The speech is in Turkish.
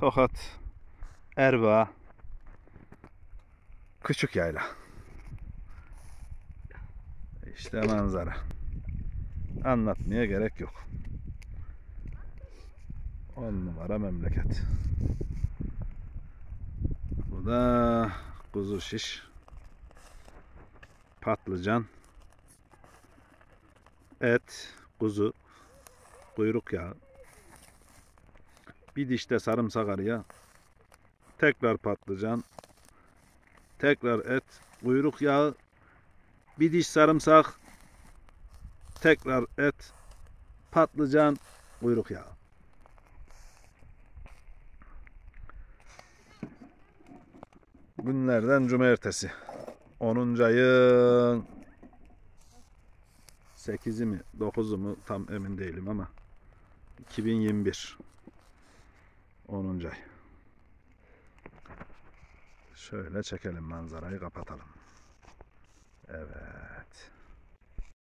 Tokat, Erbaa, Küçük Yayla. İşte manzara. Anlatmaya gerek yok. On numara memleket. Bu da kuzu şiş, patlıcan, et, kuzu, kuyruk yağı, bir dişte sarımsak araya, tekrar patlıcan, tekrar et, kuyruk yağı, bir diş sarımsak, tekrar et, patlıcan, kuyruk yağı. Günlerden cumartesi. 10. ayın 8'i mi 9'u mu tam emin değilim ama 2021 10. ay. Şöyle çekelim manzarayı kapatalım.